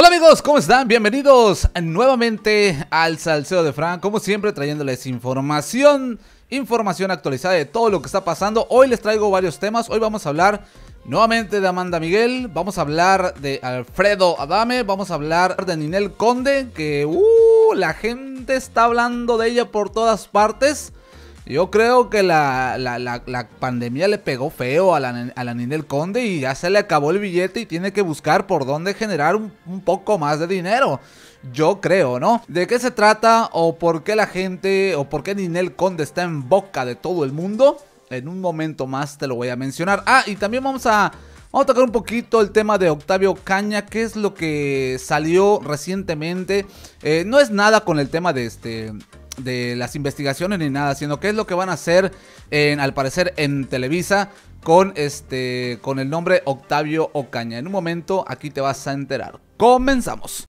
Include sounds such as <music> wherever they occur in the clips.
Hola amigos, ¿cómo están? Bienvenidos nuevamente al Salseo de Fran, como siempre trayéndoles información, información actualizada de todo lo que está pasando. Hoy les traigo varios temas, hoy vamos a hablar nuevamente de Amanda Miguel, vamos a hablar de Alfredo Adame, vamos a hablar de Ninel Conde, que uh, la gente está hablando de ella por todas partes. Yo creo que la, pandemia le pegó feo a la, a Ninel Conde y ya se le acabó el billete y tiene que buscar por dónde generar un, poco más de dinero. Yo creo, ¿no? ¿De qué se trata o por qué la gente o por qué Ninel Conde está en boca de todo el mundo? En un momento más te lo voy a mencionar. Ah, y también vamos a... Vamos a tocar un poquito el tema de Octavio Caña, que es lo que salió recientemente. Eh, no es nada con el tema de este de las investigaciones ni nada, sino qué es lo que van a hacer en, al parecer en Televisa con este con el nombre Octavio Ocaña. En un momento aquí te vas a enterar. Comenzamos.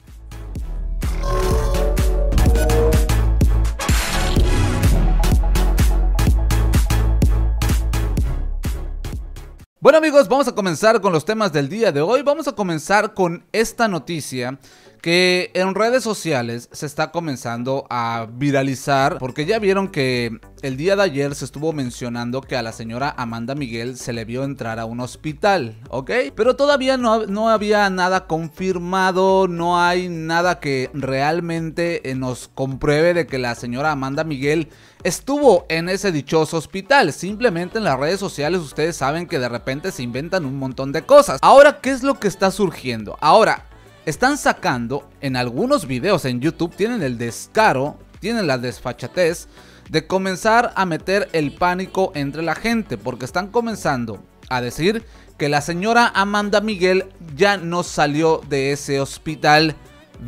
Bueno amigos, vamos a comenzar con los temas del día de hoy. Vamos a comenzar con esta noticia que en redes sociales se está comenzando a viralizar porque ya vieron que el día de ayer se estuvo mencionando que a la señora Amanda Miguel se le vio entrar a un hospital, ¿ok? Pero todavía no, no había nada confirmado, no hay nada que realmente eh, nos compruebe de que la señora Amanda Miguel estuvo en ese dichoso hospital. Simplemente en las redes sociales ustedes saben que de repente se inventan un montón de cosas. Ahora, ¿qué es lo que está surgiendo? Ahora, están sacando en algunos videos en YouTube, tienen el descaro, tienen la desfachatez de comenzar a meter el pánico entre la gente, porque están comenzando a decir que la señora Amanda Miguel ya no salió de ese hospital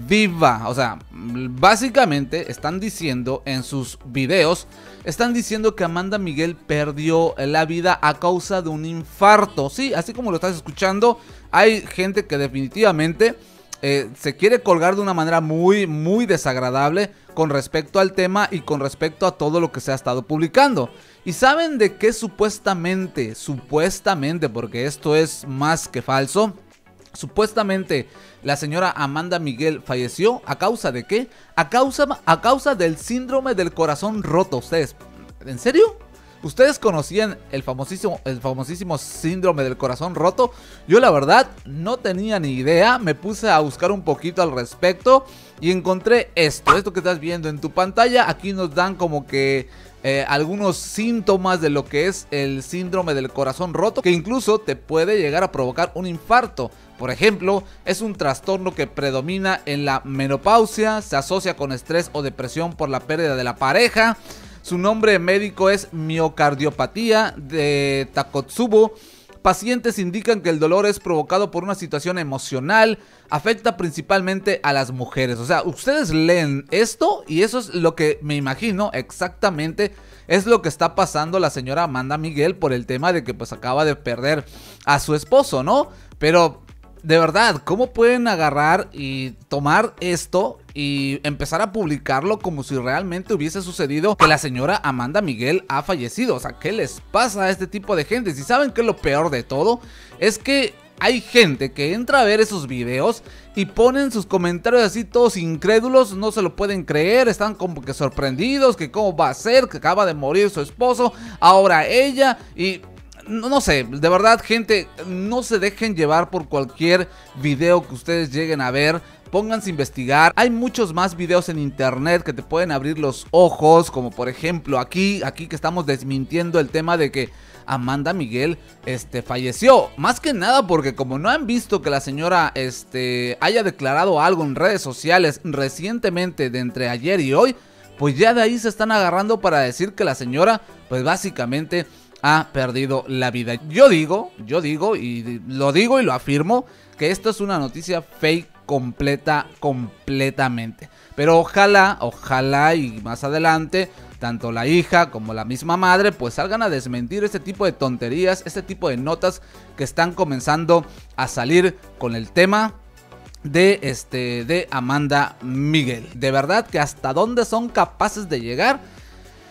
viva. O sea, básicamente están diciendo en sus videos, están diciendo que Amanda Miguel perdió la vida a causa de un infarto. Sí, así como lo estás escuchando, hay gente que definitivamente eh, se quiere colgar de una manera muy, muy desagradable con respecto al tema y con respecto a todo lo que se ha estado publicando. ¿Y saben de qué supuestamente, supuestamente, porque esto es más que falso? Supuestamente la señora Amanda Miguel falleció a causa de qué? A causa, a causa del síndrome del corazón roto. ¿Ustedes? ¿En serio? ¿Ustedes conocían el famosísimo, el famosísimo síndrome del corazón roto? Yo la verdad no tenía ni idea, me puse a buscar un poquito al respecto y encontré esto, esto que estás viendo en tu pantalla. Aquí nos dan como que eh, algunos síntomas de lo que es el síndrome del corazón roto, que incluso te puede llegar a provocar un infarto. Por ejemplo, es un trastorno que predomina en la menopausia, se asocia con estrés o depresión por la pérdida de la pareja. Su nombre médico es miocardiopatía de Takotsubo. Pacientes indican que el dolor es provocado por una situación emocional, afecta principalmente a las mujeres. O sea, ustedes leen esto y eso es lo que me imagino exactamente es lo que está pasando la señora Amanda Miguel por el tema de que pues acaba de perder a su esposo, ¿no? Pero de verdad, ¿cómo pueden agarrar y tomar esto y empezar a publicarlo como si realmente hubiese sucedido que la señora Amanda Miguel ha fallecido? O sea, ¿qué les pasa a este tipo de gente? Si saben que lo peor de todo es que hay gente que entra a ver esos videos y ponen sus comentarios así todos incrédulos, no se lo pueden creer, están como que sorprendidos, que cómo va a ser, que acaba de morir su esposo, ahora ella y no, sé, de verdad, gente, no se dejen llevar por cualquier video que ustedes lleguen a ver. Pónganse a investigar. Hay muchos más videos en internet que te pueden abrir los ojos. Como por ejemplo aquí, aquí que estamos desmintiendo el tema de que Amanda Miguel este, falleció. Más que nada porque como no han visto que la señora este, haya declarado algo en redes sociales recientemente de entre ayer y hoy, pues ya de ahí se están agarrando para decir que la señora pues básicamente ha perdido la vida. Yo digo, yo digo y lo digo y lo afirmo que esto es una noticia fake completa, completamente. Pero ojalá, ojalá y más adelante tanto la hija como la misma madre pues salgan a desmentir este tipo de tonterías, este tipo de notas que están comenzando a salir con el tema de este de Amanda Miguel. De verdad que hasta dónde son capaces de llegar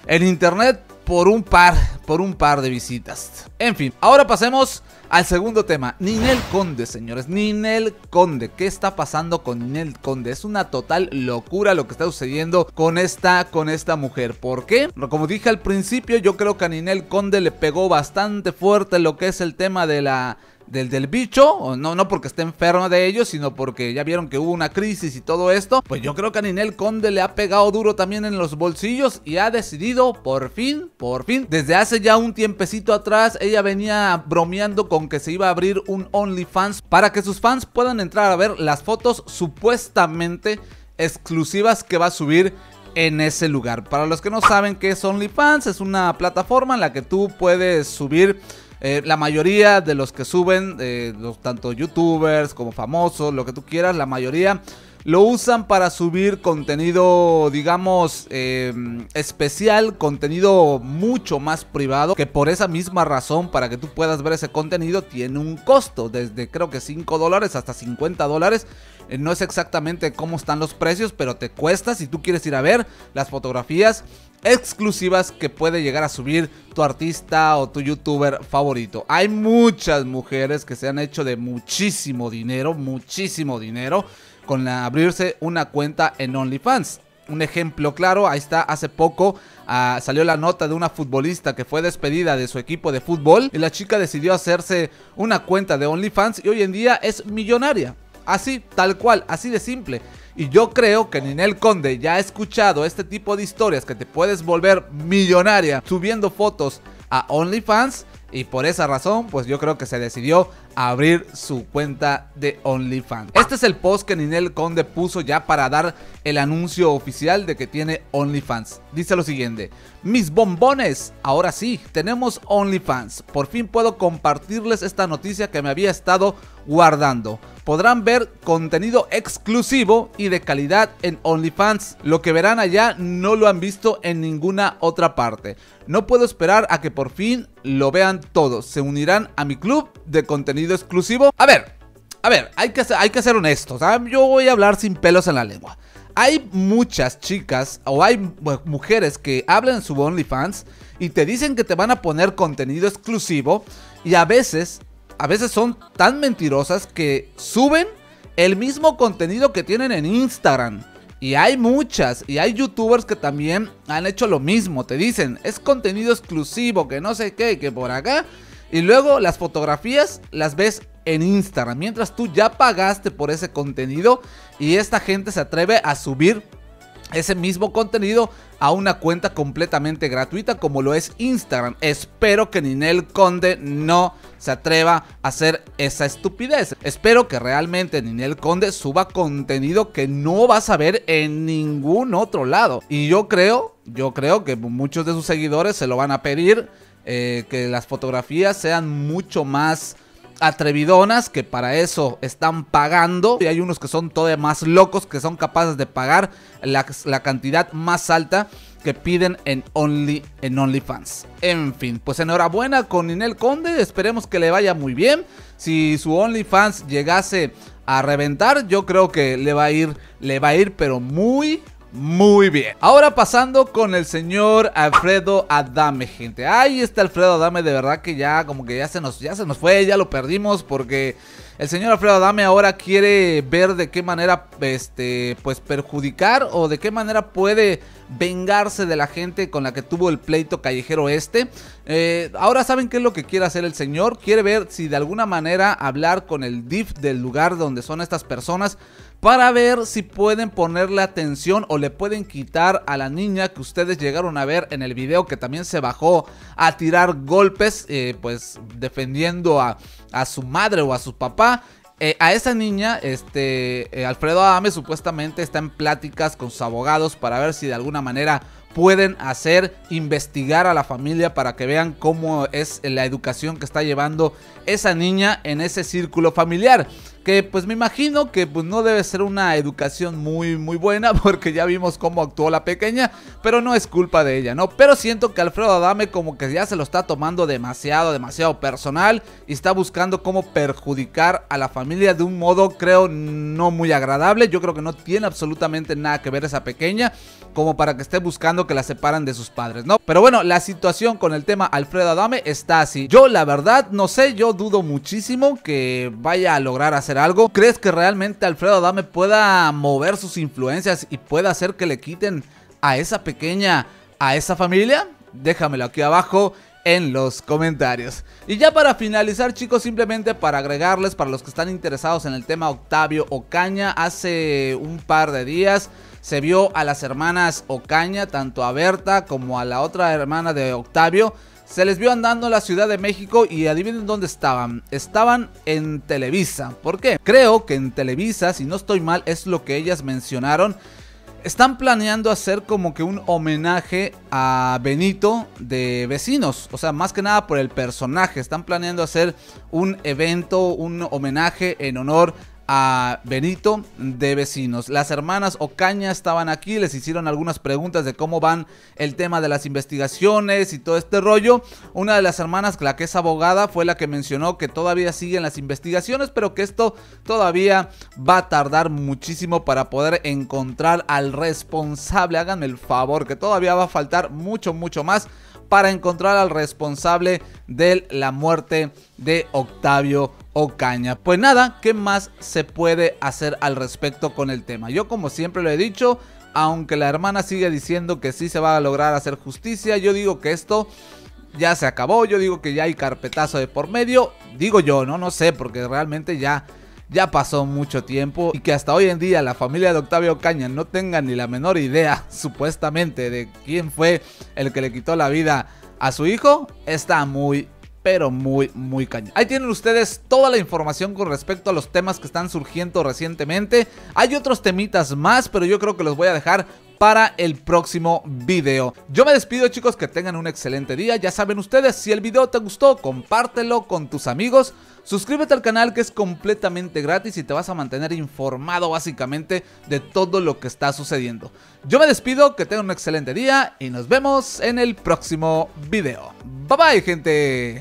en internet por un par, por un par de visitas. En fin, ahora pasemos al segundo tema. Ninel Conde, señores. Ninel Conde. ¿Qué está pasando con Ninel Conde? Es una total locura lo que está sucediendo con esta, con esta mujer. ¿Por qué? Como dije al principio, yo creo que a Ninel Conde le pegó bastante fuerte lo que es el tema de la del, del bicho, no, no porque esté enferma de ellos, sino porque ya vieron que hubo una crisis y todo esto, pues yo creo que a Ninel Conde le ha pegado duro también en los bolsillos y ha decidido por fin, por fin, desde hace ya un tiempecito atrás, ella venía bromeando con que se iba a abrir un OnlyFans para que sus fans puedan entrar a ver las fotos supuestamente exclusivas que va a subir en ese lugar. Para los que no saben qué es OnlyFans, es una plataforma en la que tú puedes subir eh, la mayoría de los que suben, eh, los, tanto youtubers como famosos, lo que tú quieras, la mayoría lo usan para subir contenido, digamos, eh, especial, contenido mucho más privado, que por esa misma razón, para que tú puedas ver ese contenido, tiene un costo, desde creo que 5 dólares hasta 50 dólares. no es exactamente cómo están los precios, pero te cuesta si tú quieres ir a ver las fotografías exclusivas que puede llegar a subir tu artista o tu youtuber favorito. Hay muchas mujeres que se han hecho de muchísimo dinero, muchísimo dinero con abrirse una cuenta en OnlyFans. Un ejemplo claro, ahí está, hace poco ah, salió la nota de una futbolista que fue despedida de su equipo de fútbol y la chica decidió hacerse una cuenta de OnlyFans y hoy en día es millonaria. Así, tal cual, así de simple. Y yo creo que Ninel Conde ya ha escuchado este tipo de historias que te puedes volver millonaria subiendo fotos a OnlyFans. Y por esa razón, pues yo creo que se decidió abrir su cuenta de OnlyFans. Este es el post que Ninel Conde puso ya para dar el anuncio oficial de que tiene OnlyFans. Dice lo siguiente, mis bombones, ahora sí, tenemos OnlyFans. Por fin puedo compartirles esta noticia que me había estado guardando podrán ver contenido exclusivo y de calidad en OnlyFans. Lo que verán allá no lo han visto en ninguna otra parte. No puedo esperar a que por fin lo vean todos. Se unirán a mi club de contenido exclusivo. A ver, a ver, hay que ser, hay que ser honestos. Yo voy a hablar sin pelos en la lengua. Hay muchas chicas o hay mujeres que hablan en su OnlyFans y te dicen que te van a poner contenido exclusivo y a veces a veces son tan mentirosas que suben el mismo contenido que tienen en Instagram. Y hay muchas, y hay youtubers que también han hecho lo mismo. Te dicen, es contenido exclusivo, que no sé qué, que por acá. Y luego las fotografías las ves en Instagram. Mientras tú ya pagaste por ese contenido y esta gente se atreve a subir ese mismo contenido a una cuenta completamente gratuita como lo es Instagram. Espero que Ninel Conde no se atreva a hacer esa estupidez. Espero que realmente Ninel Conde suba contenido que no vas a ver en ningún otro lado. Y yo creo, yo creo que muchos de sus seguidores se lo van a pedir. Eh, que las fotografías sean mucho más atrevidonas que para eso están pagando. Y hay unos que son todavía más locos que son capaces de pagar la, cantidad más alta que piden en Only en OnlyFans. En fin, pues enhorabuena con Ninel Conde, esperemos que le vaya muy bien. Si su OnlyFans llegase a reventar, yo creo que le va a ir le va a ir pero muy muy bien. Ahora pasando con el señor Alfredo Adame, gente. Ahí está Alfredo Adame, de verdad que ya como que ya se nos, ya se nos fue, ya lo perdimos porque el señor Alfredo Adame ahora quiere ver de qué manera este pues perjudicar o de qué manera puede vengarse de la gente con la que tuvo el pleito callejero este. Eh, ahora saben qué es lo que quiere hacer el señor. Quiere ver si de alguna manera hablar con el DIF del lugar donde son estas personas para ver si pueden ponerle atención o le pueden quitar a la niña que ustedes llegaron a ver en el video que también se bajó a tirar golpes, eh, pues defendiendo a, a, su madre o a su papá. Eh, a esa niña, este, eh, Alfredo Adame supuestamente está en pláticas con sus abogados para ver si de alguna manera pueden hacer investigar a la familia para que vean cómo es la educación que está llevando esa niña en ese círculo familiar. Que pues me imagino que pues no debe ser una educación muy muy buena <laughs> porque ya vimos cómo actuó la pequeña, pero no es culpa de ella, ¿no? Pero siento que Alfredo Adame como que ya se lo está tomando demasiado, demasiado personal y está buscando cómo perjudicar a la familia de un modo creo no muy agradable, yo creo que no tiene absolutamente nada que ver esa pequeña como para que esté buscando que la separan de sus padres, ¿no? Pero bueno, la situación con el tema Alfredo Adame está así. Yo la verdad no sé, yo dudo muchísimo que vaya a lograr algo. ¿Crees que realmente Alfredo Adame pueda mover sus influencias y pueda hacer que le quiten a esa pequeña, a esa familia? Déjamelo aquí abajo en los comentarios. Y ya para finalizar chicos, simplemente para agregarles para los que están interesados en el tema Octavio Ocaña, hace un par de días se vio a las hermanas Ocaña, tanto a Berta como a la otra hermana de Octavio, se les vio andando en la Ciudad de México y adivinen dónde estaban. Estaban en Televisa. ¿Por qué? Creo que en Televisa, si no estoy mal, es lo que ellas mencionaron. Están planeando hacer como que un homenaje a Benito de vecinos. O sea, más que nada por el personaje. Están planeando hacer un evento, un homenaje en honor a Benito de Vecinos. Las hermanas Ocaña estaban aquí, les hicieron algunas preguntas de cómo van el tema de las investigaciones y todo este rollo. Una de las hermanas, la que es abogada, fue la que mencionó que todavía siguen las investigaciones, pero que esto todavía va a tardar muchísimo para poder encontrar al responsable. Háganme el favor, que todavía va a faltar mucho, mucho más para encontrar al responsable de la muerte de Octavio Ocaña. Pues nada, ¿qué más se puede hacer al respecto con el tema? Yo como siempre lo he dicho, aunque la hermana sigue diciendo que sí se va a lograr hacer justicia, yo digo que esto ya se acabó, yo digo que ya hay carpetazo de por medio, digo yo, no, no sé, porque realmente ya ya pasó mucho tiempo y que hasta hoy en día la familia de Octavio Ocaña no tenga ni la menor idea, <laughs> supuestamente, de quién fue el que le quitó la vida a su hijo, está muy, pero muy, muy cañón. Ahí tienen ustedes toda la información con respecto a los temas que están surgiendo recientemente. Hay otros temitas más, pero yo creo que los voy a dejar para el próximo video. Yo me despido chicos, que tengan un excelente día. Ya saben ustedes, si el video te gustó, compártelo con tus amigos. Suscríbete al canal que es completamente gratis y te vas a mantener informado básicamente de todo lo que está sucediendo. Yo me despido, que tengan un excelente día y nos vemos en el próximo video. Bye bye gente.